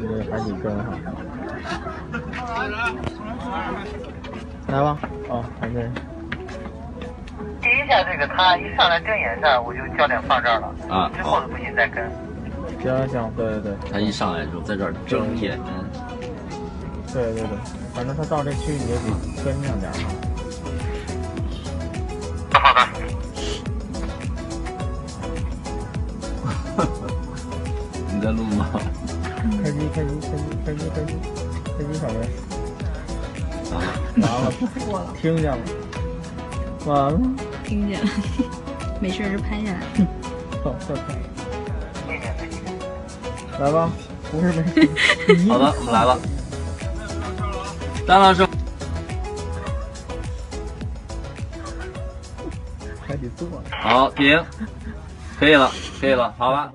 这海底跟哈。来吧，哦，还在。第一下这个他一上来睁眼上，我就焦点放这儿了，啊，之后的不行再跟。行行，对对对，他一上来就在这儿睁眼，对对对，反正他到这区域你就得跟上点儿哈。好的。你在录吗？开机开机开机开机开机开机小人，啊，完了，听见了，完了，听见了，没事就拍下来。好，再拍，来吧，不是没事，好的，我们来了。张老师，还得做。好，停，可以了，可以了，好吧。